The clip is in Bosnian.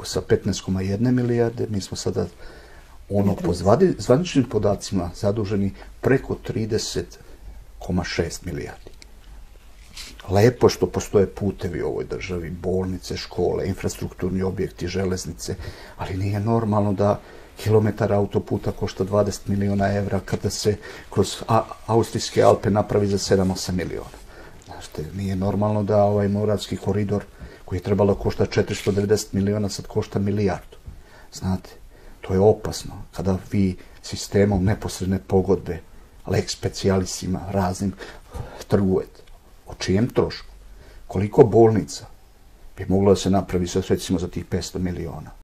Ako sa 15,1 milijarde, mi smo sada ono po zvaničnim podacima zaduženi preko 30,6 milijardi. Lepo što postoje putevi u ovoj državi, bolnice, škole, infrastrukturni objekti, železnice, ali nije normalno da kilometar autoputa košta 20 miliona evra kada se kroz Austrijske Alpe napravi za 7-8 miliona. Znašte, nije normalno da ovaj Moravski koridor koji je trebalo košta 490 miliona, sad košta milijardu. Znate, to je opasno kada vi sistemom neposredne pogodbe, lek specijalisima, raznim trgujete. O čijem trošku? Koliko bolnica bi moglo da se napravi sa recimo za tih 500 miliona?